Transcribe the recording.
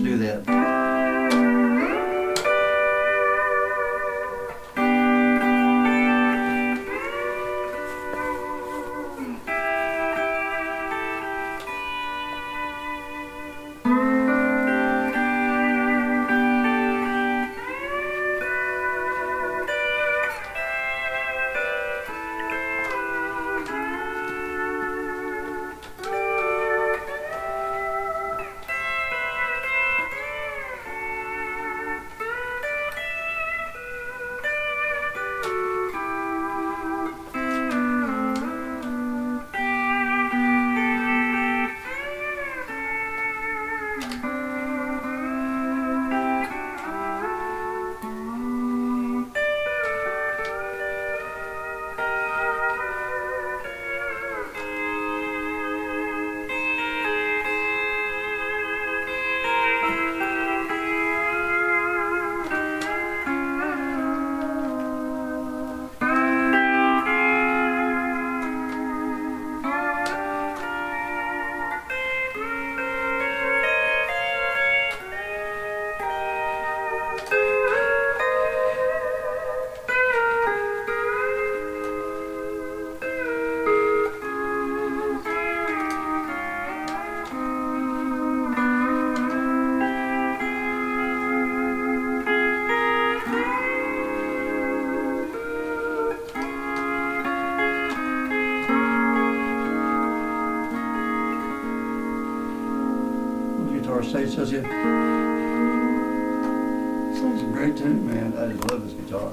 do that. Stage, does he? Sings a great tune, man. I just love his guitar.